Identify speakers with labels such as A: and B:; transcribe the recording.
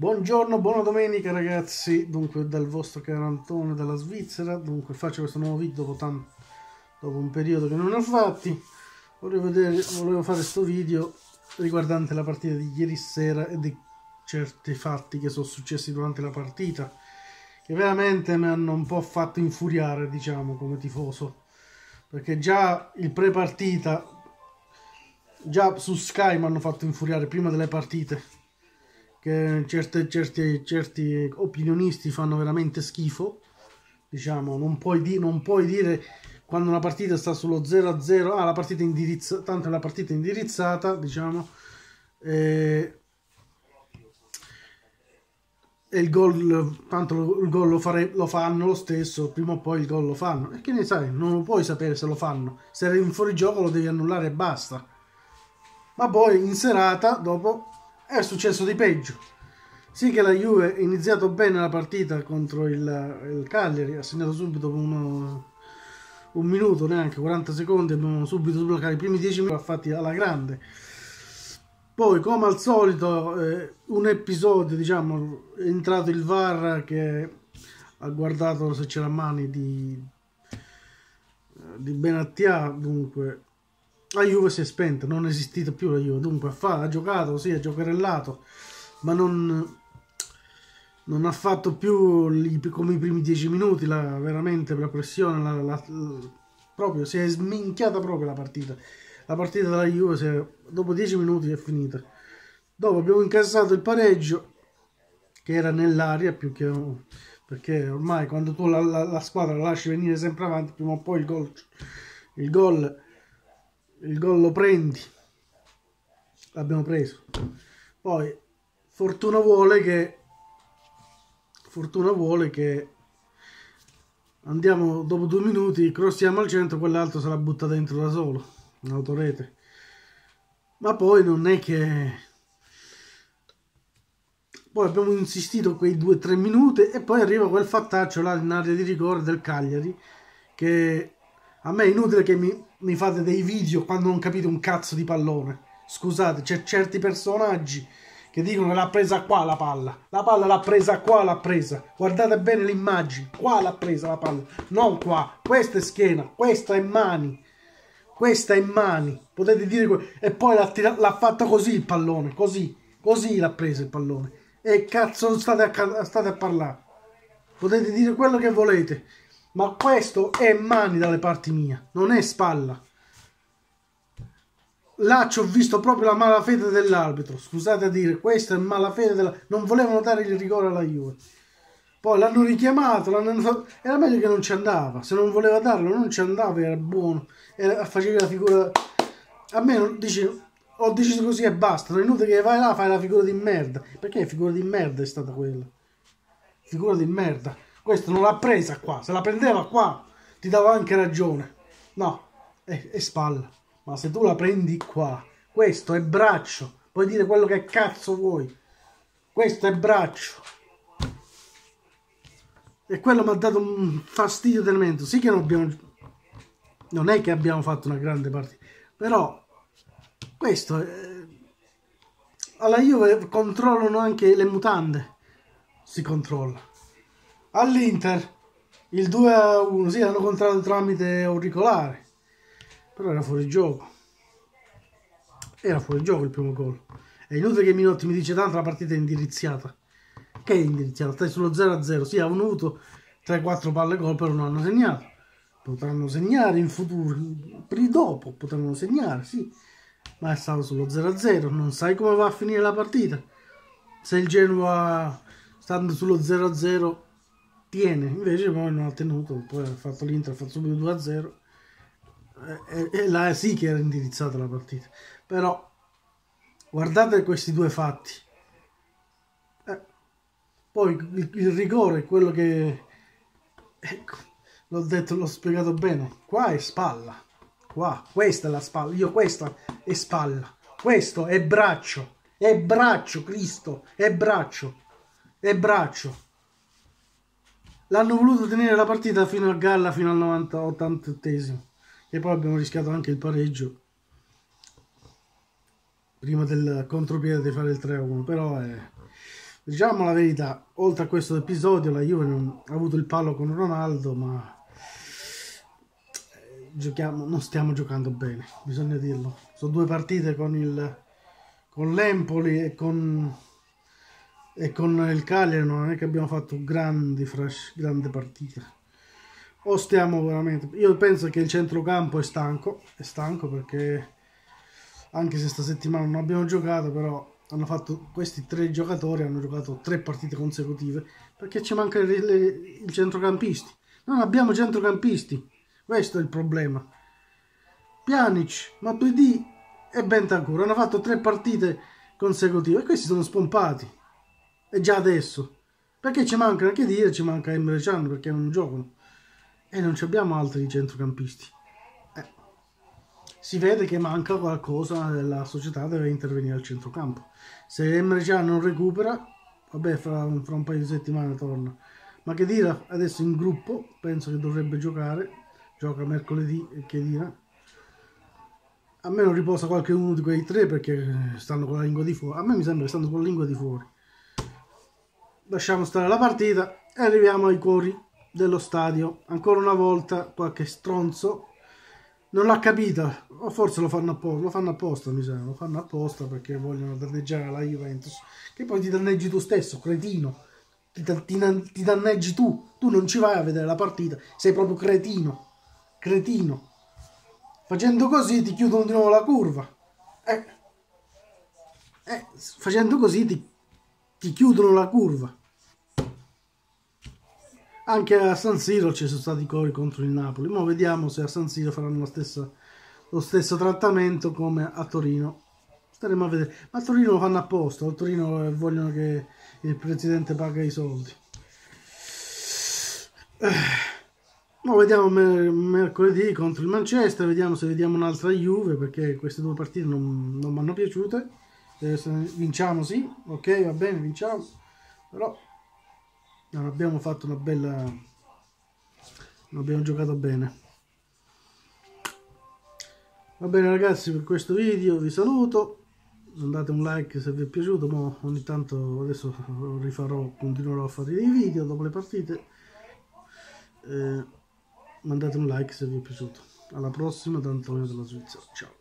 A: Buongiorno, buona domenica ragazzi, dunque dal vostro caro Antone dalla Svizzera, dunque faccio questo nuovo video dopo, tanto, dopo un periodo che non ho fatti, volevo, vedere, volevo fare questo video riguardante la partita di ieri sera e di certi fatti che sono successi durante la partita, che veramente mi hanno un po' fatto infuriare, diciamo, come tifoso, perché già il pre-partita, già su Sky mi hanno fatto infuriare prima delle partite, che certe, certi, certi opinionisti fanno veramente schifo. Diciamo, non puoi, di, non puoi dire quando una partita sta sullo 0-0, ah, la partita indirizzata, tanto è la partita indirizzata, diciamo, e, e il gol, tanto il gol lo, fare, lo fanno lo stesso, prima o poi il gol lo fanno. E che ne sai, non lo puoi sapere se lo fanno. Se eri in fuorigioco lo devi annullare e basta. Ma poi in serata, dopo, è successo di peggio. Sì che la Juve ha iniziato bene la partita contro il, il Cagliari, ha segnato subito uno, un minuto, neanche 40 secondi, abbiamo subito sbloccato i primi 10 minuti fatti alla grande. Poi, come al solito, eh, un episodio, diciamo, è entrato il VAR che ha guardato se c'era mani di, di Benattia, dunque la Juve si è spenta, non è esistita più la Juve, dunque ha, ha giocato, sì, ha giocarellato, ma non, non ha fatto più li, come i primi dieci minuti, la, veramente la pressione, la, la, proprio si è sminchiata proprio la partita. La partita della Juve è, dopo dieci minuti è finita. Dopo abbiamo incassato il pareggio, che era nell'aria più che... perché ormai quando tu la, la squadra la lasci venire sempre avanti, prima o poi il gol... Il gol il gol lo prendi. L'abbiamo preso. Poi fortuna vuole che fortuna vuole che andiamo dopo due minuti crossiamo al centro quell'altro se la butta dentro da solo un'autorete ma poi non è che poi abbiamo insistito quei due o tre minuti e poi arriva quel fattaccio là in area di rigore del Cagliari che a me è inutile che mi, mi fate dei video quando non capite un cazzo di pallone. Scusate, c'è certi personaggi che dicono che l'ha presa qua la palla. La palla l'ha presa qua, l'ha presa. Guardate bene l'immagine. Qua l'ha presa la palla. Non qua. Questa è schiena, questa è mani. Questa è mani. Potete dire... E poi l'ha, fatto così il pallone. Così. Così l'ha preso il pallone. E cazzo state a, state a parlare. Potete dire quello che volete. Ma questo è mani dalle parti mie, non è spalla. Là ci ho visto proprio la malafede dell'arbitro. Scusate a dire, questa è malafede della... Non volevano dare il rigore alla Juve. Poi l'hanno richiamato, l'hanno... era meglio che non ci andava. Se non voleva darlo, non ci andava, era buono. Era... Faceva la figura... A me non dice... Ho deciso così e basta. Non è inutile che vai là fai la figura di merda. Perché figura di merda è stata quella? Figura di merda. Questo non l'ha presa qua, se la prendeva qua ti dava anche ragione. No, è, è spalla. Ma se tu la prendi qua, questo è braccio, puoi dire quello che cazzo vuoi. Questo è braccio. E quello mi ha dato un fastidio tremendo. Sì che non abbiamo... Non è che abbiamo fatto una grande partita, però questo è... Alla Juve controllano anche le mutande. Si controlla all'Inter. Il 2 a 1 sì hanno contato tramite auricolare però era fuori gioco. Era fuori gioco il primo gol. È inutile che Minotti mi dice tanto la partita è indirizzata. Che è indirizzata? Stai sullo 0 a 0 sì hanno avuto 3-4 palle gol però non hanno segnato. Potranno segnare in futuro dopo potranno segnare sì. Ma è stato sullo 0 a 0 non sai come va a finire la partita. Se il Genoa stando sullo 0 a 0 tiene, invece poi non ha tenuto, poi ha fatto l'Inter, ha fatto subito 2-0 e, e là sì che era indirizzata la partita. Però guardate questi due fatti. Eh, poi il, il rigore, quello che... Ecco, l'ho detto, l'ho spiegato bene. Qua è spalla. Qua, questa è la spalla. Io questa è spalla. Questo è braccio. È braccio, Cristo. È braccio. È braccio. L'hanno voluto tenere la partita fino a galla, fino al 90, 88 E poi abbiamo rischiato anche il pareggio. Prima del contropiede di fare il 3-1. Però è... diciamo la verità, oltre a questo episodio la Juve non ha avuto il palo con Ronaldo, ma eh, giochiamo, non stiamo giocando bene, bisogna dirlo. Sono due partite con il con l'Empoli e con e con il Cagliari non è che abbiamo fatto grandi fresh, grandi partite. O stiamo veramente io penso che il centrocampo è stanco, è stanco perché anche se sta settimana non abbiamo giocato, però hanno fatto questi tre giocatori hanno giocato tre partite consecutive perché ci manca i centrocampisti. Non abbiamo centrocampisti questo è il problema. Pjanic, Matuidi e Bentancur hanno fatto tre partite consecutive e questi sono spompati e già adesso. Perché ci manca anche dire ci manca Emre Can perché non giocano e non abbiamo altri centrocampisti. Eh. si vede che manca qualcosa la società deve intervenire al centrocampo. Se Emre Can non recupera vabbè fra, fra un paio di settimane torna. Ma che dire adesso in gruppo penso che dovrebbe giocare. Gioca mercoledì e che dire. A me non riposa qualche uno di quei tre perché stanno con la lingua di fuori. A me mi sembra che stanno con la lingua di fuori. Lasciamo stare la partita e arriviamo ai cuori dello stadio. Ancora una volta qualche stronzo non l'ha capita, o forse lo fanno apposta, lo fanno apposta mi sembra, lo fanno apposta perché vogliono danneggiare la Juventus. Che poi ti danneggi tu stesso, cretino. Ti, ti, ti danneggi tu, tu non ci vai a vedere la partita, sei proprio cretino. Cretino. Facendo così ti chiudono di nuovo la curva. Eh, eh, facendo così ti, ti chiudono la curva. Anche a San Siro ci sono stati cori contro il Napoli. Ora vediamo se a San Siro faranno stessa, lo stesso trattamento come a Torino. Staremo a vedere. Ma a Torino lo fanno apposta. A Torino vogliono che il presidente paga i soldi. Eh. No, vediamo mer mercoledì contro il Manchester, vediamo se vediamo un'altra Juve perché queste due partite non, non mi hanno piaciute. Eh, vinciamo sì, ok, va bene, vinciamo, però non abbiamo fatto una bella... non abbiamo giocato bene. Va bene ragazzi, per questo video vi saluto, date un like se vi è piaciuto, ma ogni tanto adesso rifarò, continuerò a fare dei video dopo le partite. Eh, mandate un like se vi è piaciuto. Alla prossima da Antonio della Svizzera. Ciao.